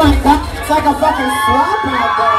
my god, it's like a fucking swamp out there.